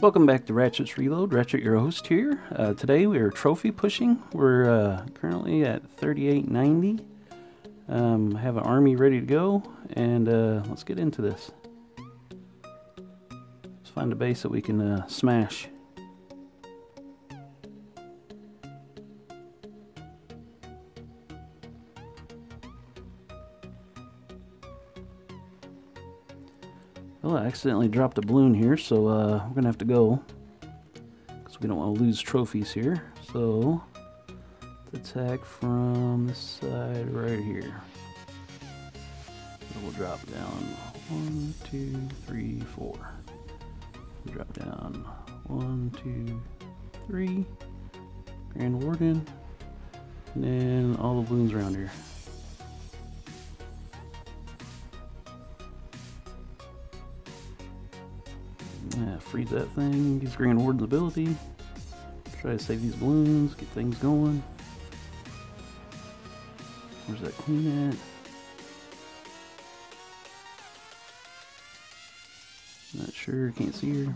Welcome back to Ratchet's Reload. Ratchet, your host here. Uh, today we are trophy pushing. We're uh, currently at 3890. Um, have an army ready to go, and uh, let's get into this. Let's find a base that we can uh, smash. I accidentally dropped a balloon here, so uh, we're going to have to go. Because we don't want to lose trophies here. So, attack from this side right here. We'll drop down one, two, three, four. We'll drop down one, two, three. Grand Warden. And then all the balloons around here. Freeze that thing, use Grand Warden's ability. Try to save these balloons, get things going. Where's that queen at? Not sure, can't see her.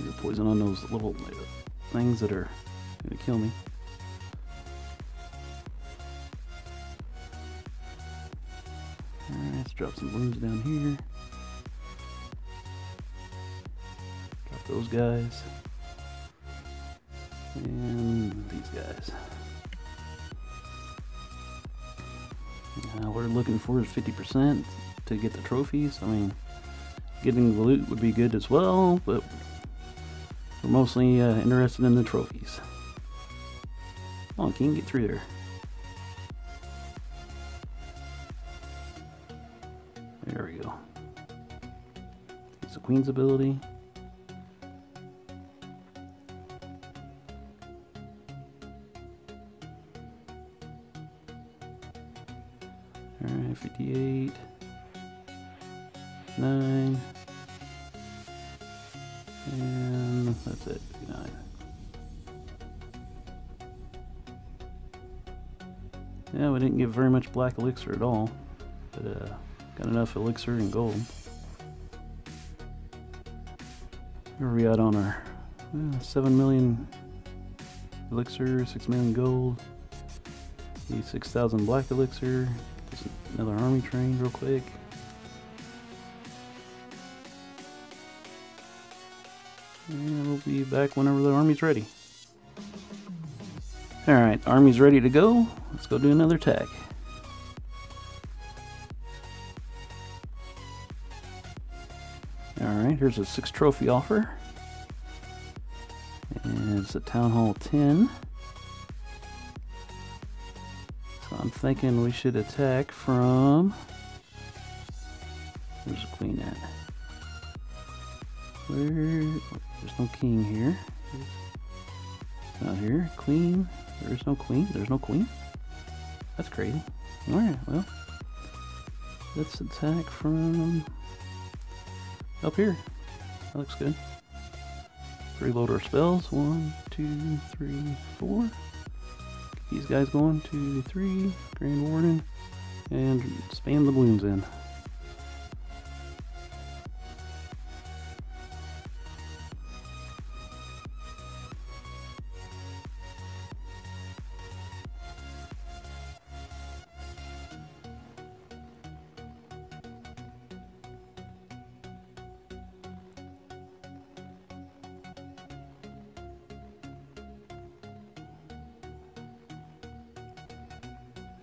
Use poison on those little things that are gonna kill me. Drop some balloons down here. Drop those guys. And these guys. Now we're looking for is 50% to get the trophies. I mean, getting the loot would be good as well, but we're mostly uh, interested in the trophies. Come on, King, get through there. There we go. It's the Queen's ability. Alright, 58. 9. And that's it, 59. Yeah, we didn't get very much black elixir at all. But, uh, Got enough elixir and gold. Where are we at on our uh, 7 million elixir, 6 million gold, 6,000 black elixir. Just another army train real quick. And we'll be back whenever the army's ready. Alright, army's ready to go. Let's go do another attack. Here's a 6 trophy offer. And it's a Town Hall 10. So I'm thinking we should attack from... Where's the queen at? Where... There's no king here. Not here. Queen. There's no queen. There's no queen. That's crazy. Alright, well. Let's attack from up here. That looks good. Reload our spells. One, two, three, four. Get these guys going. Two, three. Grand Warden. And spam the balloons in.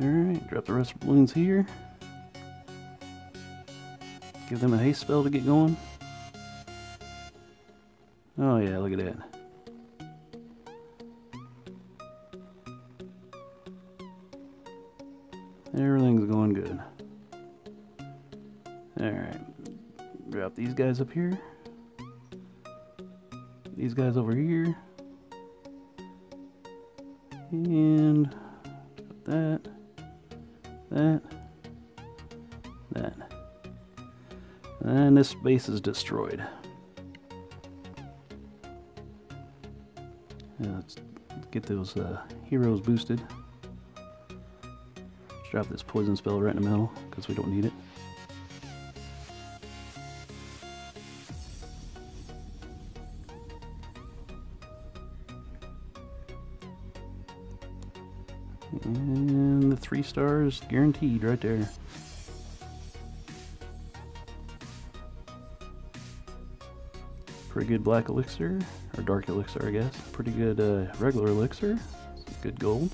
Alright, drop the rest of the balloons here. Give them a haste spell to get going. Oh yeah, look at that. Everything's going good. Alright, drop these guys up here. These guys over here. this base is destroyed. Yeah, let's get those uh, heroes boosted. Let's drop this poison spell right in the middle because we don't need it. And the three stars guaranteed right there. Pretty good black elixir, or dark elixir, I guess. Pretty good uh, regular elixir. Good gold.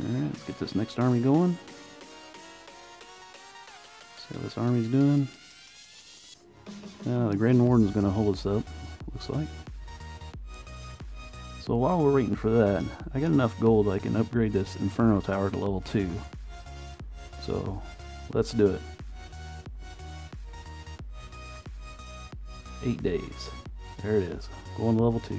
Alright, let's get this next army going. See how this army's doing. Uh, the Grand Warden's going to hold us up, looks like. So while we're waiting for that, I got enough gold I can upgrade this Inferno Tower to level 2. So, let's do it. 8 days. There it is. Going to level 2.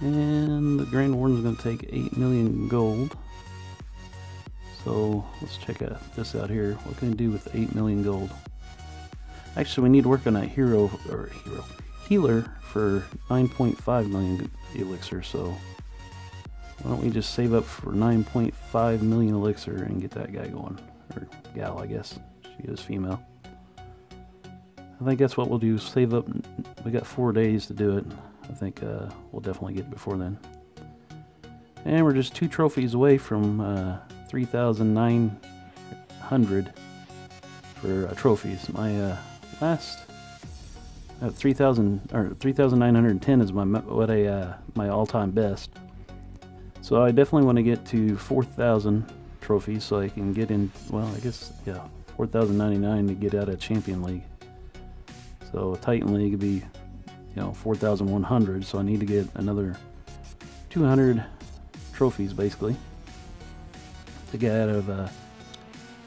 And the Grand Warden's going to take 8 million gold. So let's check out this out here. What can I do with 8 million gold? Actually, we need to work on a hero, or hero, healer for 9.5 million elixir, so why don't we just save up for 9.5 million elixir and get that guy going. Or gal, I guess. She is female. I think that's what we'll do. Save up. We got four days to do it. I think uh, we'll definitely get it before then. And we're just two trophies away from uh, 3,900 for uh, trophies. My uh, last uh, 3,000 or 3,910 is my what a uh, my all-time best. So I definitely want to get to 4,000 trophies so I can get in. Well, I guess yeah, 4,099 to get out of Champion League. So Titan League would be you know 4,100. So I need to get another 200 trophies basically to get out of uh,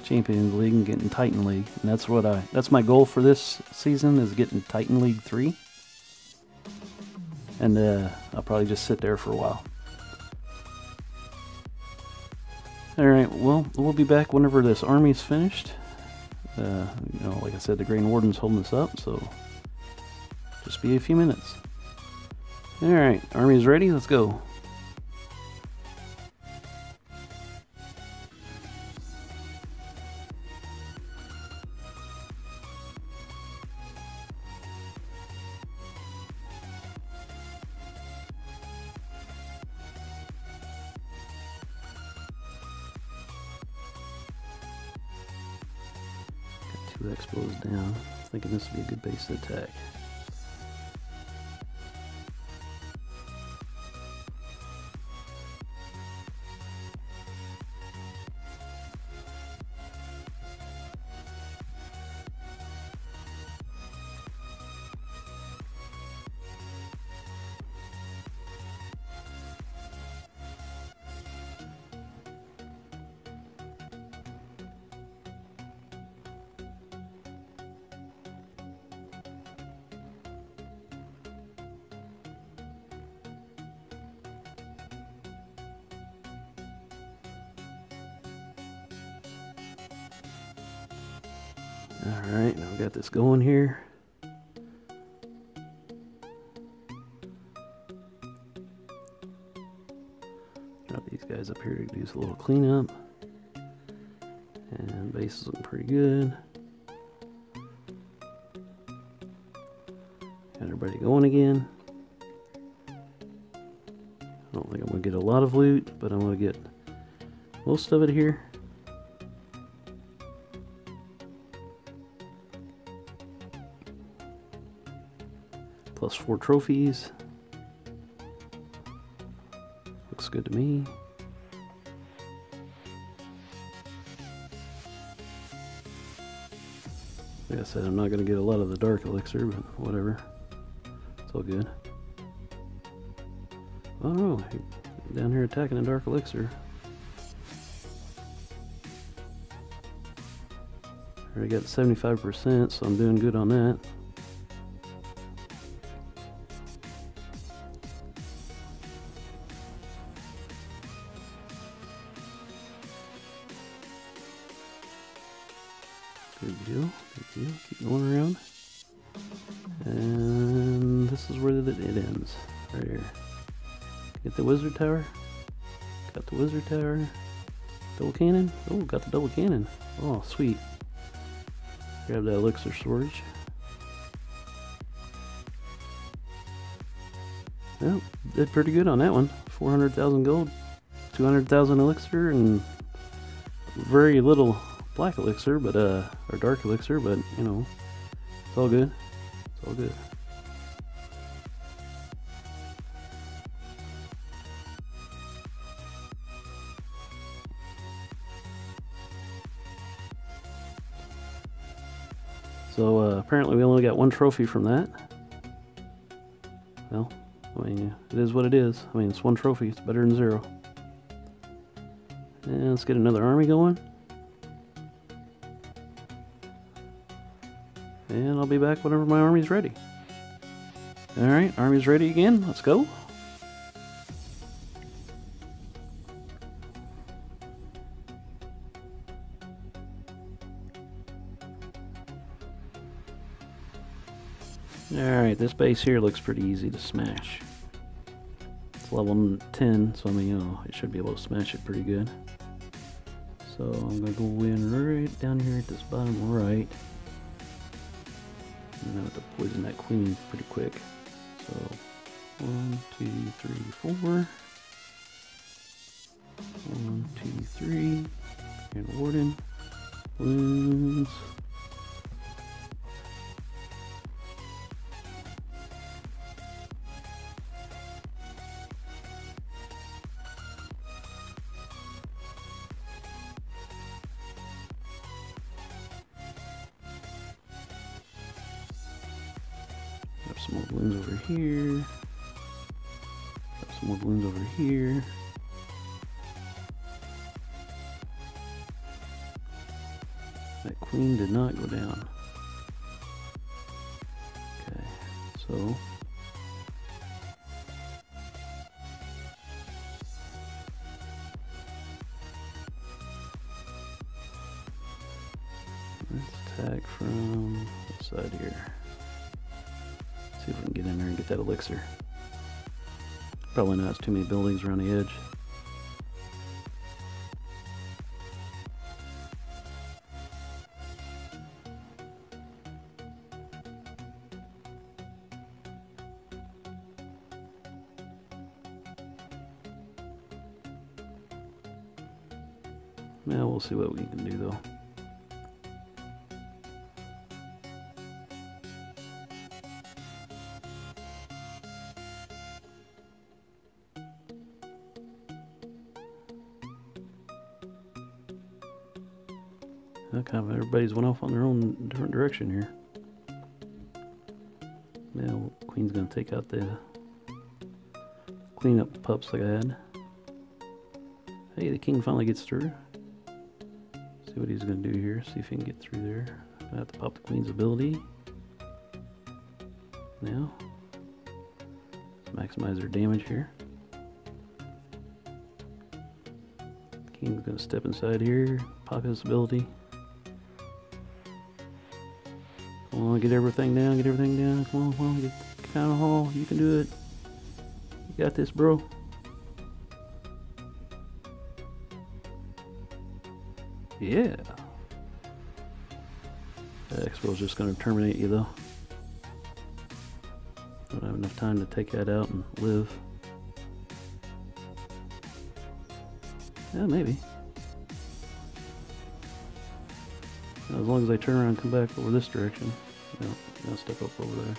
Champions League and get in Titan League. And that's what I that's my goal for this season is getting Titan League 3. And uh, I'll probably just sit there for a while. Alright, well, we'll be back whenever this army's finished. Uh, you know, like I said, the Grand Warden's holding us up, so just be a few minutes. Alright, army's ready, let's go. Expos down. Thinking this would be a good base to attack. Alright, now we got this going here. Got these guys up here to do a little cleanup. And base is looking pretty good. Got everybody going again. I don't think I'm going to get a lot of loot, but I'm going to get most of it here. Plus four trophies. Looks good to me. Like I said, I'm not going to get a lot of the dark elixir, but whatever. It's all good. Oh no, down here attacking a dark elixir. Already got 75%, so I'm doing good on that. Deal, deal. Keep going around. And this is where the, it ends. Right here. Get the wizard tower. Got the wizard tower. Double cannon. Oh, got the double cannon. Oh, sweet. Grab that elixir storage. Yep, did pretty good on that one. 400,000 gold, 200,000 elixir, and very little black elixir, but uh, or dark elixir, but you know, it's all good. It's all good. So uh, apparently we only got one trophy from that. Well, I mean, it is what it is. I mean, it's one trophy. It's better than zero. And let's get another army going. And I'll be back whenever my army's ready. Alright, army's ready again. Let's go. Alright, this base here looks pretty easy to smash. It's level 10, so I mean, you know, it should be able to smash it pretty good. So I'm going to go in right down here at this bottom right. And I have to poison that queen pretty quick. So, one, two, three, four. One, two, three. And warden. Balloons. That queen did not go down. Okay, so let's attack from this side here. See if we can get in there and get that elixir. Probably not, it's too many buildings around the edge. Yeah, we'll see what we can do though. Of everybody's went off on their own different direction here. Now, Queen's gonna take out the clean up pups like I had. Hey, the king finally gets through. What he's gonna do here. See if he can get through there. I have to pop the queen's ability. Now, maximize their damage here. King's gonna step inside here, pop his ability. Come on, get everything down, get everything down. Come on, come on, get the hall. You can do it. You got this, bro. Yeah. The X-Bow's just gonna terminate you though. Don't have enough time to take that out and live. Yeah, maybe. As long as I turn around and come back over this direction. No, I'll step up over there.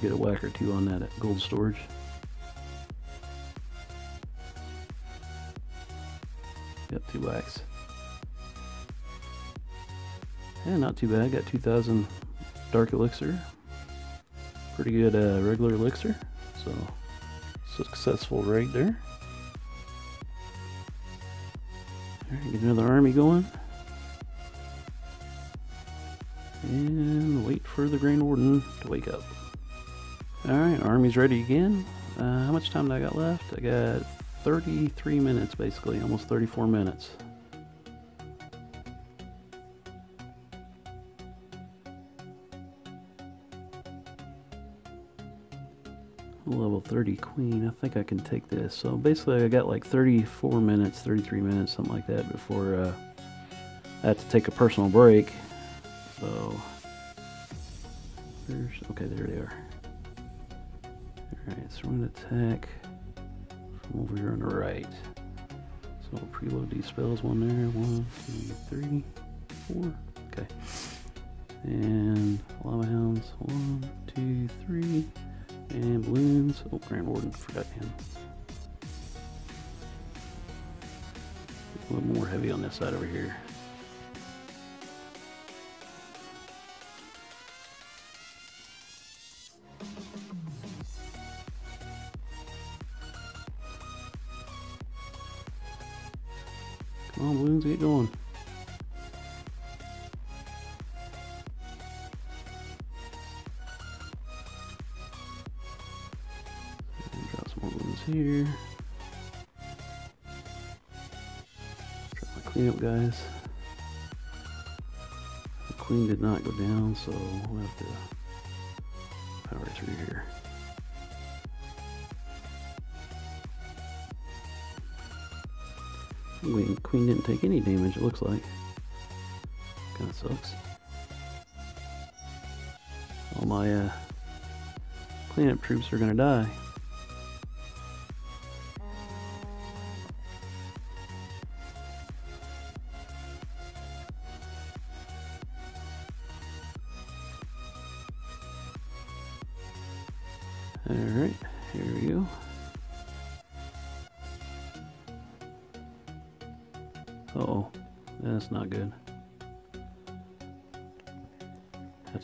Get a whack or two on that at gold storage. Got two whacks. Yeah, not too bad. Got 2,000 dark elixir. Pretty good uh, regular elixir. So, successful right there. Alright, get another army going. And wait for the Grand Warden to wake up. Alright, army's ready again. Uh, how much time do I got left? I got 33 minutes basically, almost 34 minutes. level 30 queen. I think I can take this. So basically I got like 34 minutes, 33 minutes, something like that before uh, I have to take a personal break. So, there's, okay, there they are. Alright, so we're going to attack from over here on the right. So preload these spells, one there, one, two, three, four. Okay. And lava hounds, one, two, three. And balloons. Oh, Grand Warden, forgot him. A little more heavy on this side over here. Did not go down, so we'll have to power through here. Queen, queen didn't take any damage, it looks like. Kinda sucks. All my uh, cleanup troops are gonna die.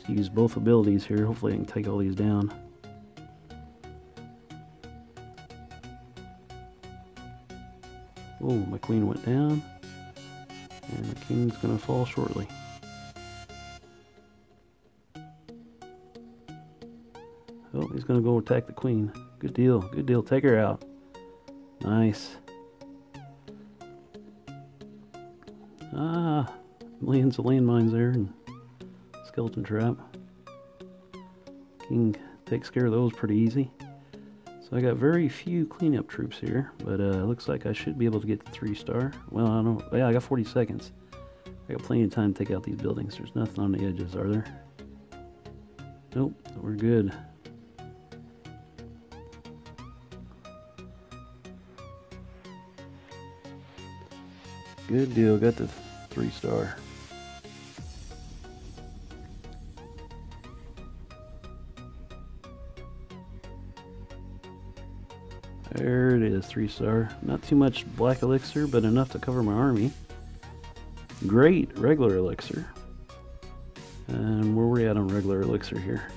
To use both abilities here. Hopefully, I can take all these down. Oh, my queen went down, and the king's gonna fall shortly. Oh, he's gonna go attack the queen. Good deal, good deal. Take her out. Nice. Ah, millions of landmines there skeleton trap. King takes care of those pretty easy. So I got very few cleanup troops here, but uh, looks like I should be able to get the three star. Well, I don't. Yeah, I got 40 seconds. I got plenty of time to take out these buildings. There's nothing on the edges, are there? Nope, we're good. Good deal. Got the three star. Is, three star. Not too much black elixir, but enough to cover my army. Great regular elixir. And where we at on regular elixir here?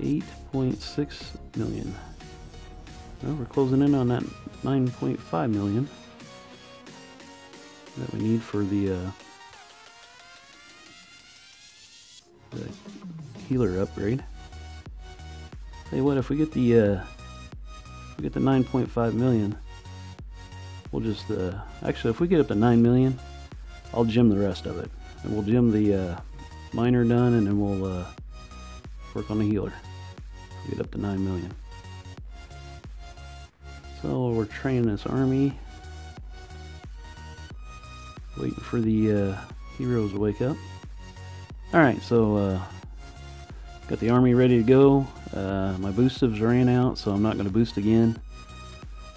8.6 million. Well, we're closing in on that 9.5 million that we need for the, uh, the healer upgrade. Tell you what, if we get the uh, we get the 9.5 million, we'll just uh, actually if we get up to 9 million, I'll gem the rest of it, and we'll gem the uh, miner done, and then we'll uh, work on the healer. We Get up to 9 million. So we're training this army. Waiting for the uh, heroes to wake up. Alright, so uh, got the army ready to go. Uh, my boosters ran out, so I'm not going to boost again.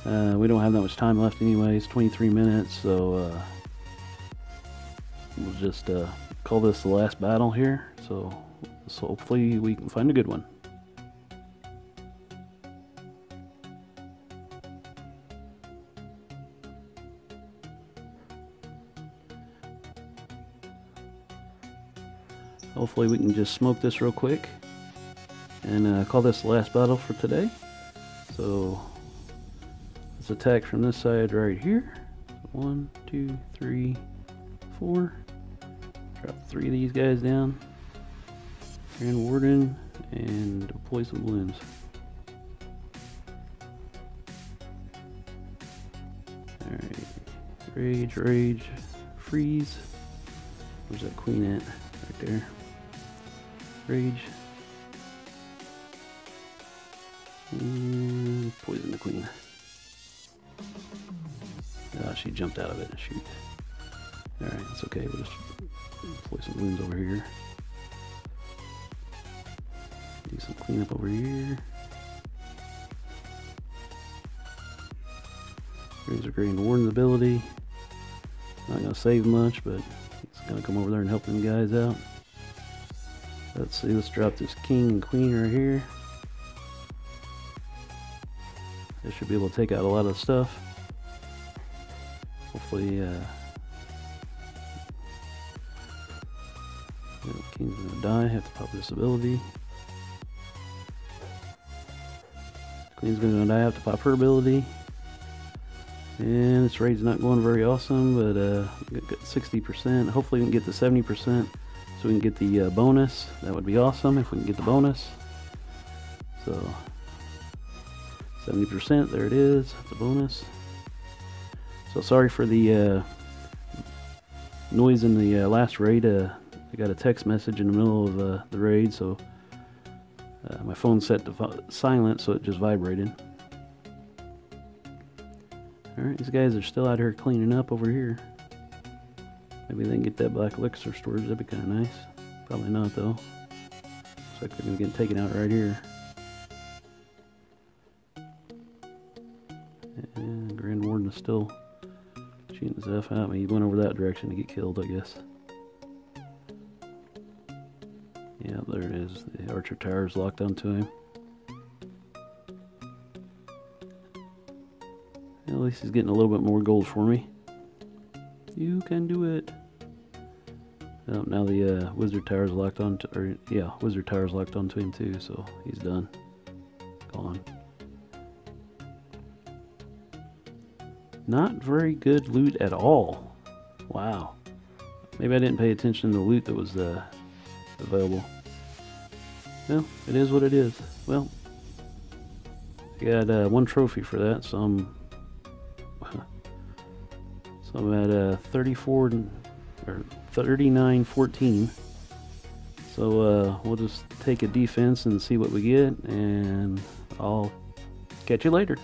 Uh, we don't have that much time left anyways, 23 minutes, so uh, we'll just uh, call this the last battle here. So, so hopefully we can find a good one. Hopefully we can just smoke this real quick and uh, call this the last battle for today. So let's attack from this side right here. One, two, three, four. Drop three of these guys down. Grand Warden and deploy some balloons. Alright. Rage, rage, freeze. Where's that queen at? Right there. Rage. Poison the queen. Ah, she jumped out of it. Shoot. Alright, that's okay. We'll just play some wounds over here. Do some cleanup over here. Here's a Grand Warden's ability. Not gonna save much, but it's gonna come over there and help them guys out. Let's see, let's drop this king and queen right here. They should be able to take out a lot of stuff. Hopefully, uh, you know, king's gonna die, have to pop this ability. Queen's gonna die, have to pop her ability. And this raid's not going very awesome, but uh, 60%. Hopefully we can get the 70% so we can get the uh, bonus. That would be awesome if we can get the bonus. So 70%, there it is, that's a bonus. So sorry for the uh, noise in the uh, last raid. Uh, I got a text message in the middle of uh, the raid, so uh, my phone set to silent, so it just vibrated. Alright, these guys are still out here cleaning up over here. Maybe they can get that black elixir storage, that'd be kind of nice. Probably not though. Looks like they're going to get taken out right here. Still shooting his F at me. He went over that direction to get killed, I guess. Yeah, there it is. The archer tower is locked onto him. At least he's getting a little bit more gold for me. You can do it. Oh, now the uh, wizard tower's locked onto, or yeah, wizard tower's locked onto him too, so he's done. Gone. Not very good loot at all. Wow. Maybe I didn't pay attention to the loot that was uh, available. Well, it is what it is. Well, I got uh, one trophy for that, so I'm so I'm at uh, 34 or 39 14. So uh, we'll just take a defense and see what we get, and I'll catch you later.